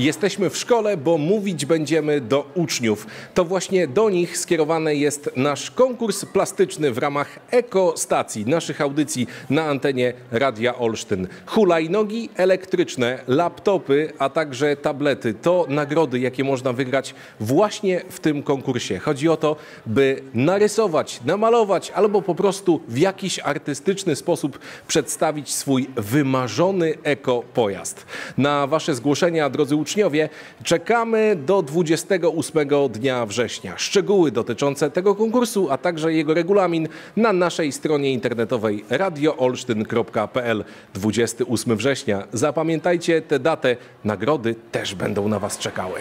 Jesteśmy w szkole, bo mówić będziemy do uczniów. To właśnie do nich skierowany jest nasz konkurs plastyczny w ramach ekostacji, naszych audycji na antenie Radia Olsztyn. Hulajnogi elektryczne, laptopy, a także tablety to nagrody, jakie można wygrać właśnie w tym konkursie. Chodzi o to, by narysować, namalować albo po prostu w jakiś artystyczny sposób przedstawić swój wymarzony ekopojazd. Na Wasze zgłoszenia, drodzy uczniowie, czekamy do 28 dnia września. Szczegóły dotyczące tego konkursu, a także jego regulamin na naszej stronie internetowej radioolsztyn.pl 28 września. Zapamiętajcie tę datę, nagrody też będą na Was czekały.